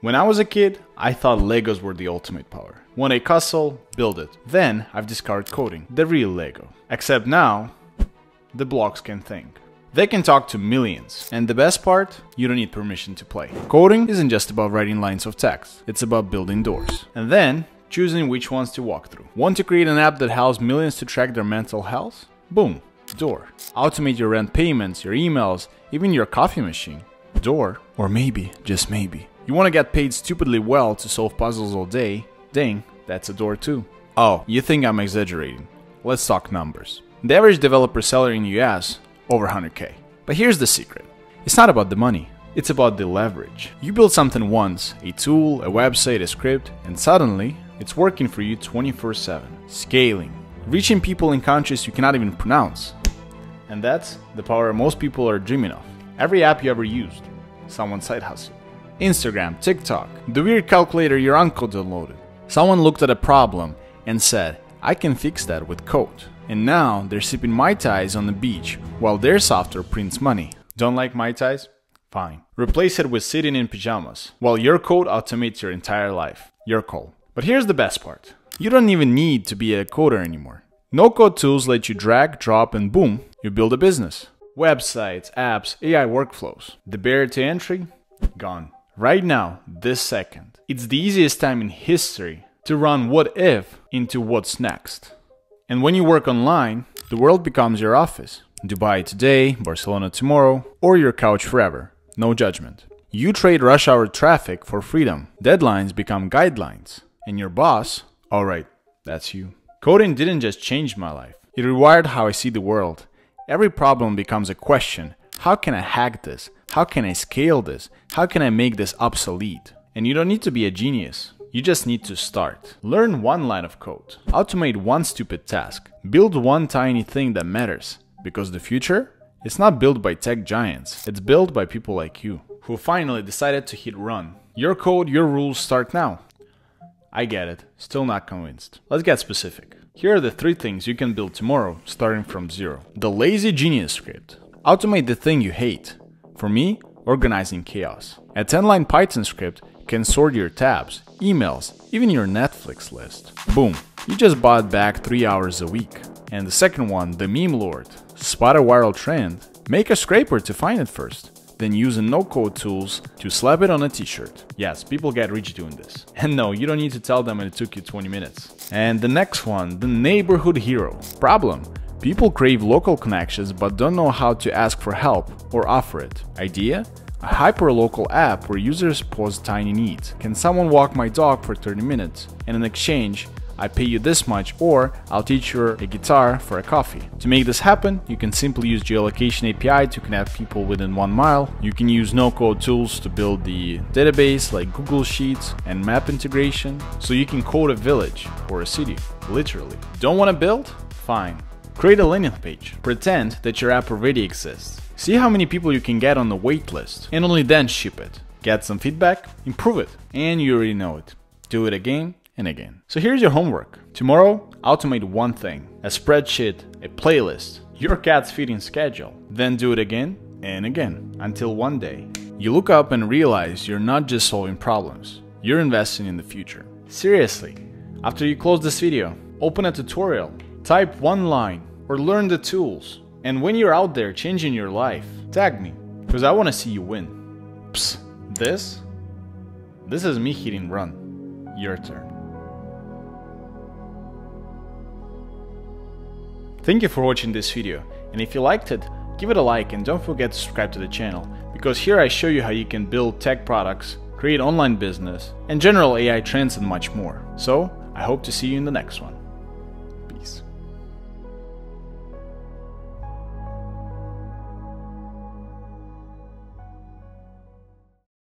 When I was a kid, I thought Legos were the ultimate power. Want a castle? Build it. Then I've discovered coding, the real Lego. Except now, the blocks can think. They can talk to millions. And the best part, you don't need permission to play. Coding isn't just about writing lines of text, it's about building doors. And then, choosing which ones to walk through. Want to create an app that helps millions to track their mental health? Boom, door. Automate your rent payments, your emails, even your coffee machine? Door. Or maybe, just maybe, you want to get paid stupidly well to solve puzzles all day? Ding, that's a door too. Oh, you think I'm exaggerating. Let's talk numbers. The average developer salary in the US over 100k. But here's the secret. It's not about the money. It's about the leverage. You build something once, a tool, a website, a script, and suddenly it's working for you 24/7. Scaling, reaching people in countries you cannot even pronounce. And that's the power most people are dreaming of. Every app you ever used, someone's side hustle. Instagram, TikTok, the weird calculator your uncle downloaded. Someone looked at a problem and said, I can fix that with code. And now they're sipping Mai Tais on the beach while their software prints money. Don't like Mai Tais? Fine. Replace it with sitting in pajamas while your code automates your entire life. Your call. But here's the best part. You don't even need to be a coder anymore. No code tools let you drag, drop, and boom, you build a business. Websites, apps, AI workflows. The barrier to entry? Gone. Right now, this second. It's the easiest time in history to run what if into what's next. And when you work online, the world becomes your office. Dubai today, Barcelona tomorrow, or your couch forever. No judgment. You trade rush hour traffic for freedom. Deadlines become guidelines. And your boss, alright, that's you. Coding didn't just change my life, it rewired how I see the world. Every problem becomes a question how can I hack this? How can I scale this? How can I make this obsolete? And you don't need to be a genius. You just need to start. Learn one line of code. Automate one stupid task. Build one tiny thing that matters. Because the future? It's not built by tech giants. It's built by people like you, who finally decided to hit run. Your code, your rules start now. I get it. Still not convinced. Let's get specific. Here are the three things you can build tomorrow, starting from zero. The Lazy Genius script. Automate the thing you hate. For me, organizing chaos. A 10 line Python script can sort your tabs, emails, even your Netflix list. Boom, you just bought back 3 hours a week. And the second one, the meme lord. Spot a viral trend, make a scraper to find it first then use no-code tools to slap it on a t-shirt. Yes, people get rich doing this. And no, you don't need to tell them it took you 20 minutes. And the next one, the neighborhood hero. Problem. People crave local connections but don't know how to ask for help or offer it. Idea? A hyper-local app where users post tiny needs. Can someone walk my dog for 30 minutes? And in exchange, I pay you this much or I'll teach you a guitar for a coffee. To make this happen, you can simply use geolocation API to connect people within one mile. You can use no-code tools to build the database like Google Sheets and map integration. So you can code a village or a city, literally. Don't want to build? Fine. Create a landing page. Pretend that your app already exists. See how many people you can get on the waitlist and only then ship it. Get some feedback, improve it, and you already know it. Do it again and again. So here's your homework. Tomorrow, automate one thing a spreadsheet, a playlist, your cat's feeding schedule. Then do it again and again until one day you look up and realize you're not just solving problems, you're investing in the future. Seriously, after you close this video, open a tutorial, type one line, or learn the tools. And when you're out there changing your life, tag me, because I want to see you win. Psst, this? This is me hitting run. Your turn. Thank you for watching this video, and if you liked it, give it a like and don't forget to subscribe to the channel, because here I show you how you can build tech products, create online business, and general AI trends and much more. So, I hope to see you in the next one.